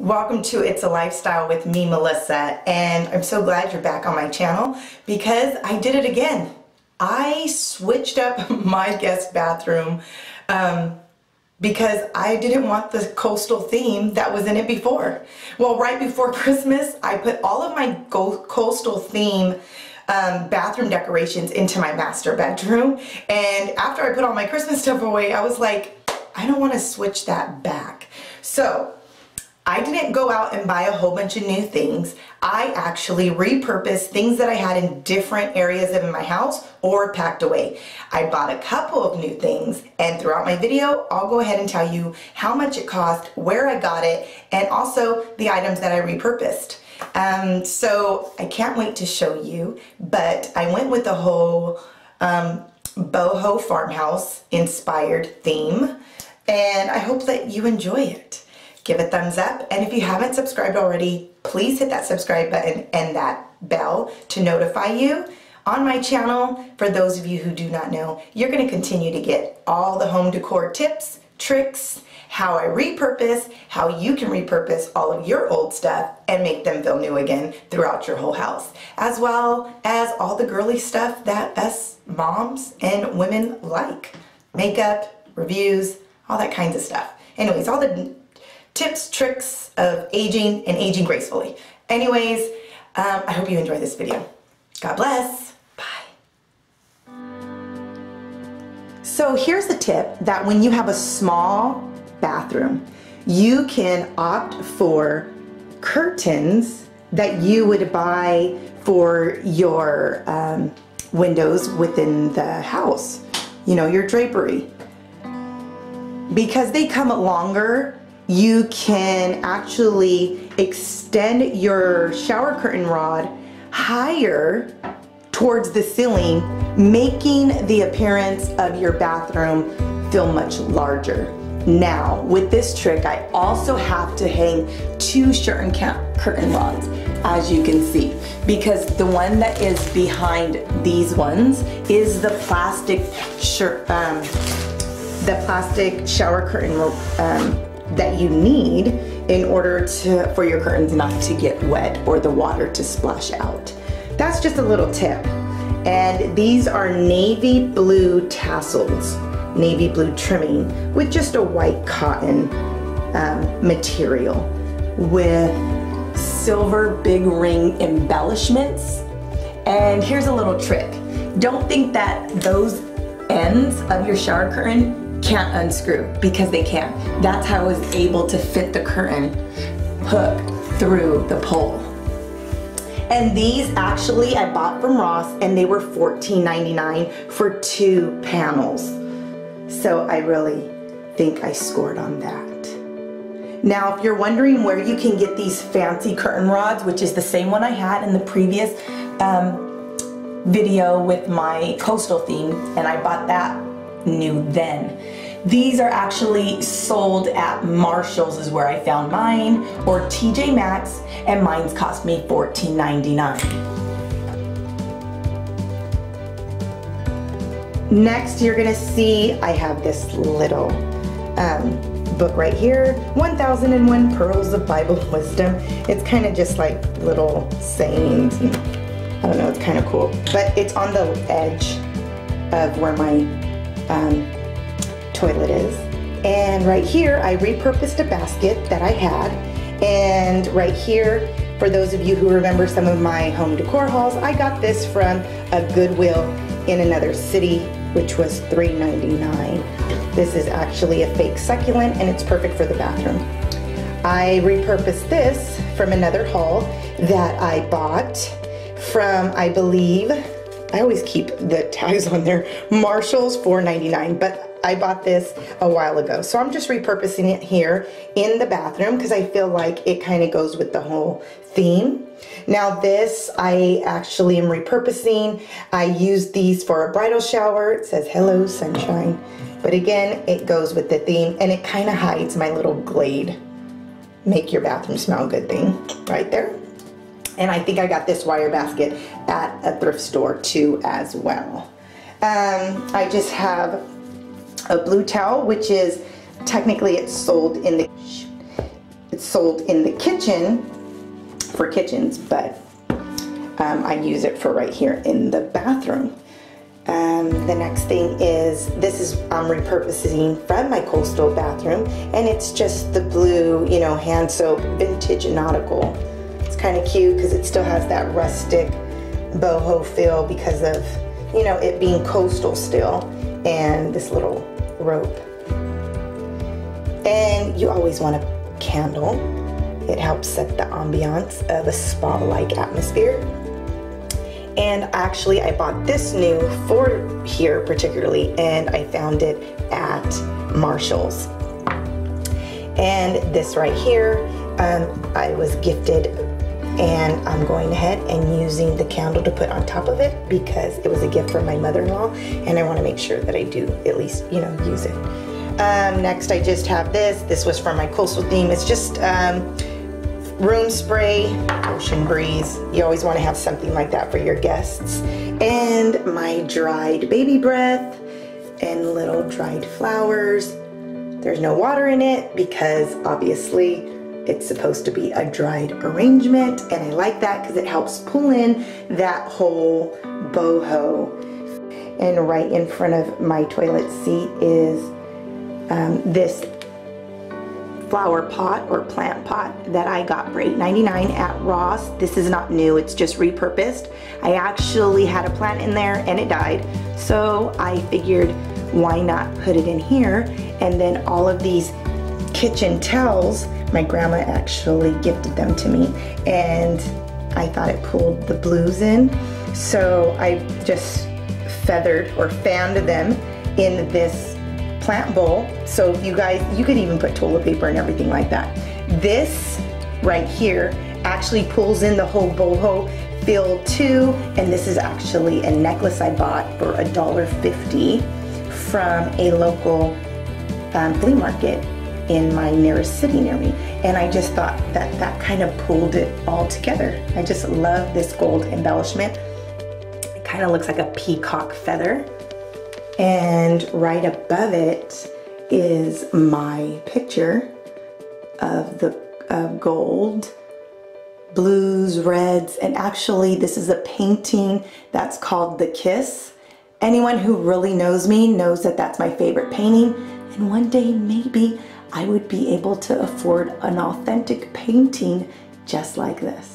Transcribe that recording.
Welcome to It's a Lifestyle with me, Melissa, and I'm so glad you're back on my channel because I did it again. I switched up my guest bathroom um, because I didn't want the coastal theme that was in it before. Well, right before Christmas, I put all of my coastal theme um, bathroom decorations into my master bedroom. And after I put all my Christmas stuff away, I was like, I don't want to switch that back. So I didn't go out and buy a whole bunch of new things. I actually repurposed things that I had in different areas of my house or packed away. I bought a couple of new things and throughout my video, I'll go ahead and tell you how much it cost, where I got it, and also the items that I repurposed. Um, so I can't wait to show you, but I went with the whole um, boho farmhouse inspired theme and I hope that you enjoy it give a thumbs up. And if you haven't subscribed already, please hit that subscribe button and that bell to notify you. On my channel, for those of you who do not know, you're gonna continue to get all the home decor tips, tricks, how I repurpose, how you can repurpose all of your old stuff and make them feel new again throughout your whole house, as well as all the girly stuff that us moms and women like. Makeup, reviews, all that kinds of stuff. Anyways, all the tips, tricks of aging and aging gracefully. Anyways, um, I hope you enjoy this video. God bless. Bye. So here's the tip that when you have a small bathroom, you can opt for curtains that you would buy for your um, windows within the house. You know, your drapery. Because they come longer you can actually extend your shower curtain rod higher towards the ceiling, making the appearance of your bathroom feel much larger. Now, with this trick, I also have to hang two curtain curtain rods, as you can see, because the one that is behind these ones is the plastic um, the plastic shower curtain um, that you need in order to for your curtains not to get wet or the water to splash out. That's just a little tip. And these are navy blue tassels, navy blue trimming with just a white cotton um, material with silver big ring embellishments. And here's a little trick. Don't think that those ends of your shower curtain can't unscrew because they can't. That's how I was able to fit the curtain hook through the pole. And these actually I bought from Ross and they were $14.99 for two panels. So I really think I scored on that. Now, if you're wondering where you can get these fancy curtain rods, which is the same one I had in the previous um, video with my coastal theme, and I bought that new then. These are actually sold at Marshall's is where I found mine or TJ Maxx and mine's cost me $14.99. Next, you're gonna see I have this little um, book right here, 1001 Pearls of Bible Wisdom. It's kind of just like little sayings. I don't know, it's kind of cool. But it's on the edge of where my um, toilet is. And right here, I repurposed a basket that I had. And right here, for those of you who remember some of my home decor hauls, I got this from a Goodwill in another city, which was $3.99. This is actually a fake succulent and it's perfect for the bathroom. I repurposed this from another haul that I bought from, I believe, I always keep the tags on there, Marshall's $4.99, but I bought this a while ago. So I'm just repurposing it here in the bathroom because I feel like it kind of goes with the whole theme. Now this I actually am repurposing. I use these for a bridal shower. It says hello sunshine. But again, it goes with the theme and it kind of hides my little Glade make your bathroom smell good thing right there. And I think I got this wire basket at a thrift store too as well. Um, I just have a blue towel, which is technically it's sold in the it's sold in the kitchen for kitchens, but um, I use it for right here in the bathroom. Um, the next thing is, this is I'm repurposing from my coastal bathroom, and it's just the blue, you know, hand soap, vintage nautical. Kind of cute because it still has that rustic boho feel because of, you know, it being coastal still, and this little rope. And you always want a candle. It helps set the ambiance of a spa-like atmosphere. And actually, I bought this new for here particularly, and I found it at Marshall's. And this right here, um, I was gifted and I'm going ahead and using the candle to put on top of it because it was a gift from my mother-in-law and I want to make sure that I do at least, you know, use it. Um, next, I just have this. This was from my coastal theme. It's just um, room spray, ocean breeze. You always want to have something like that for your guests. And my dried baby breath and little dried flowers. There's no water in it because obviously it's supposed to be a dried arrangement and I like that because it helps pull in that whole boho. And right in front of my toilet seat is um, this flower pot or plant pot that I got for $8.99 at Ross. This is not new, it's just repurposed. I actually had a plant in there and it died. So I figured why not put it in here? And then all of these kitchen towels, my grandma actually gifted them to me and I thought it pulled the blues in. So I just feathered or fanned them in this plant bowl. So you guys, you could even put toilet paper and everything like that. This right here actually pulls in the whole boho feel too. And this is actually a necklace I bought for $1.50 from a local um, flea market in my nearest city near me. And I just thought that that kind of pulled it all together. I just love this gold embellishment. It kind of looks like a peacock feather. And right above it is my picture of the of gold, blues, reds, and actually this is a painting that's called The Kiss. Anyone who really knows me knows that that's my favorite painting and one day maybe I would be able to afford an authentic painting just like this.